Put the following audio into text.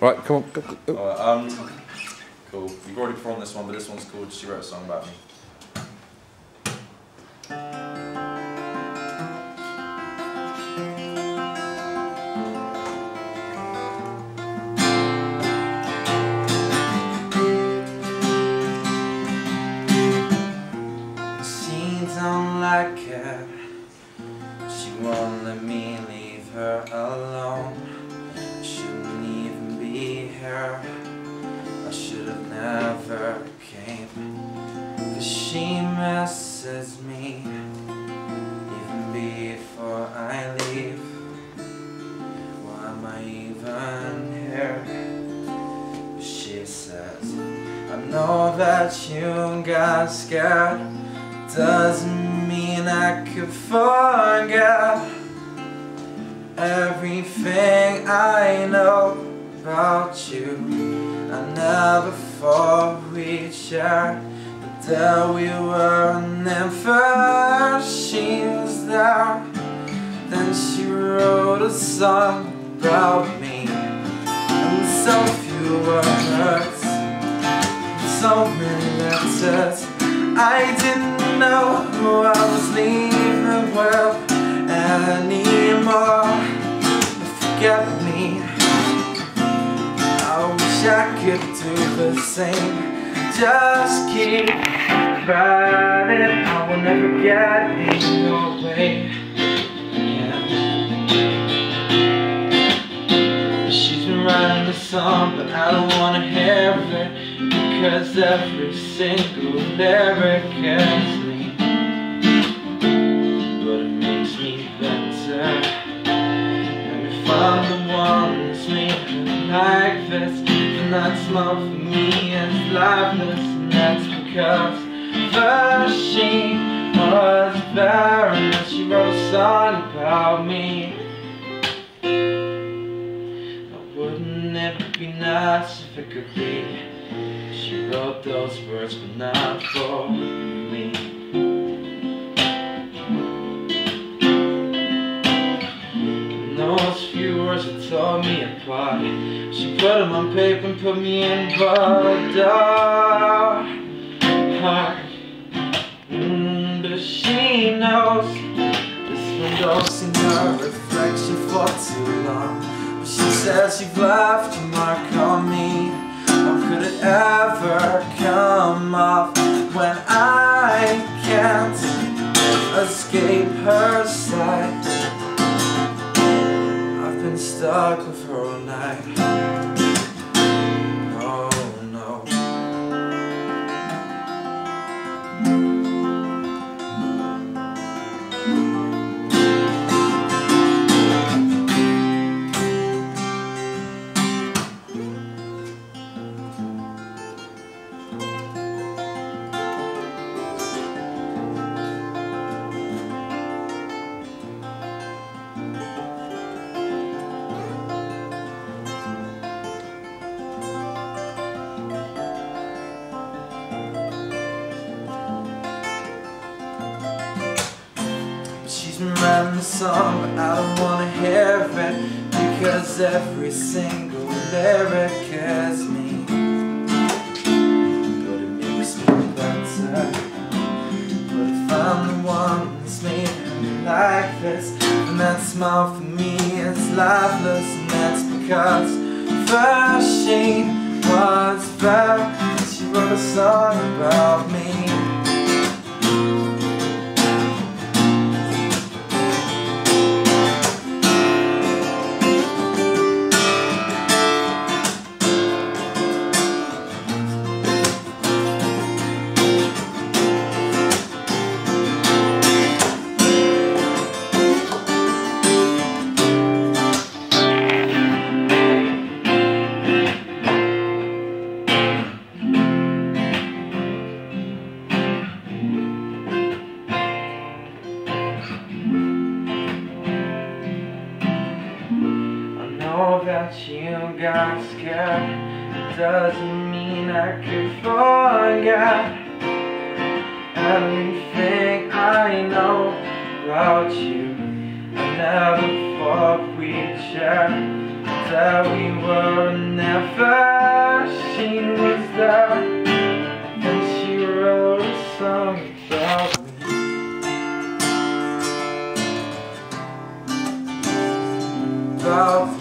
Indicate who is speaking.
Speaker 1: Right, come on. Go, go.
Speaker 2: Alright, um, cool. You've already performed this one, but this one's called She Wrote a Song About Me.
Speaker 3: Have never came. Cause she misses me. Even before I leave. Why am I even here? She says, I know that you got scared. Doesn't mean I could forget everything I know about you. I never thought we'd share, but there we were, and then first she was there. Then she wrote a song about me, and so few words, so many letters. I didn't know who I was leaving with anymore. Forget me. Wish I could do the same. Just keep riding. I will never get in your way. Yeah. She's been writing the song, but I don't wanna hear it because every single lyric has me. But it makes me better. And if I'm the one that's made like this, then that's love for me is lifeless, and that's because first she was barren, and she wrote a song about me. Now wouldn't it be nice if it could be? She wrote those words, but not for me. Tore me apart. She put them on paper and put me in but heart. Mm, but she knows this window seen her reflection for too long. But she says you've left your mark on me. How could it ever come off when I can't escape her sight? I've been her night. Song, I don't wanna hear it because every single lyric is me. But it makes me better. But if I'm the one that's made like this, then that smile for me is lifeless, and that's because first she was bad. She wrote a song about me. That you got scared. It doesn't mean I could forget everything I know about you. I never thought we'd share. that we were never. She was there, and she wrote a song about me. About